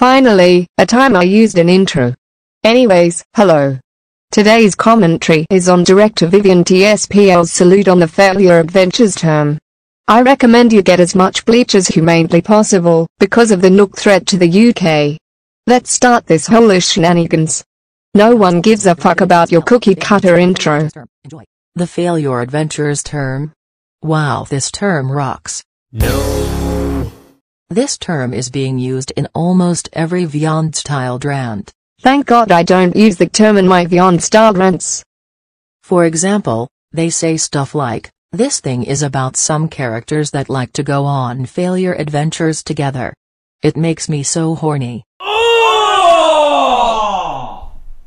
Finally, a time I used an intro. Anyways, hello. Today's commentary is on director Vivian TSPL's salute on the Failure Adventures term. I recommend you get as much bleach as humanely possible, because of the Nook threat to the UK. Let's start this whole shenanigans. No one gives a fuck about your cookie cutter intro. The Failure Adventures term. Wow, this term rocks. No. This term is being used in almost every Vyond style rant. Thank God I don't use the term in my Vyond style rants. For example, they say stuff like, this thing is about some characters that like to go on failure adventures together. It makes me so horny. Oh!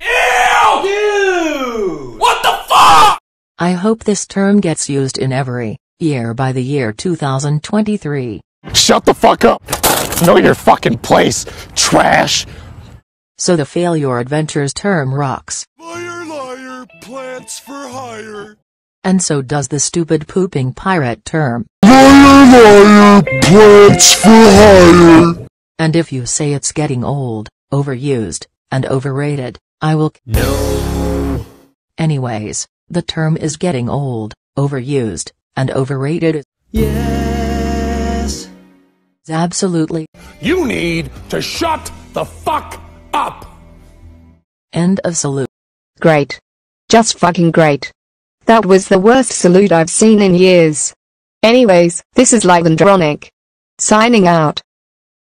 Ew! Dude! What the fuck? I hope this term gets used in every year by the year 2023. Shut the fuck up! Know your fucking place, trash! So the Failure Adventures term rocks. Liar, liar, plants for hire. And so does the stupid pooping pirate term. Liar, liar, plants for hire. And if you say it's getting old, overused, and overrated, I will. No. Anyways, the term is getting old, overused, and overrated. Yes. Absolutely. You need to shut the fuck up! End of salute. Great. Just fucking great. That was the worst salute I've seen in years. Anyways, this is Lyte Andronic. Signing out.